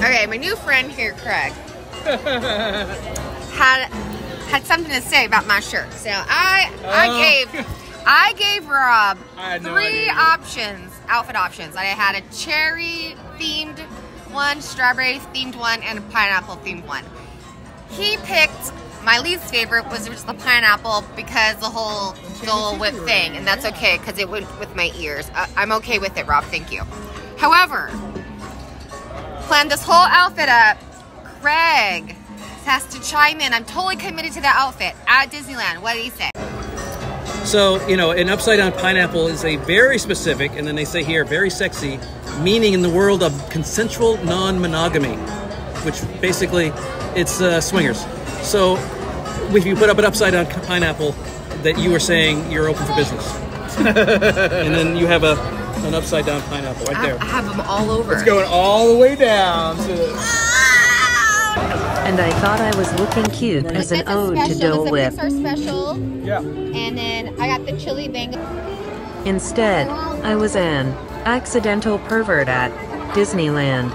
Okay, my new friend here, Craig, had had something to say about my shirt. So I I Oh. gave I gave Rob I had no three options, outfit options. I had a cherry themed one, strawberry themed one, and a pineapple themed one. He picked my least favorite was just the pineapple because the whole Dole Whip thing, and that's okay because it went with my ears. I, I'm okay with it, Rob. Thank you. However, planned this whole outfit up. Craig has to chime in. I'm totally committed to that outfit at Disneyland. What did he say? So, you know, an upside down pineapple is a very specific, and then they say here, very sexy, meaning in the world of consensual non monogamy, which basically it's uh, swingers. So, if you put up an upside down pineapple, that you are saying you're open for business. and then you have a an upside down pineapple right I, there. I have them all over. It's going all the way down to. And I thought I was looking cute as an ode to Dole Whip. Pixar special, Yeah. and then I got the chili mango. Instead, I was an accidental pervert at Disneyland.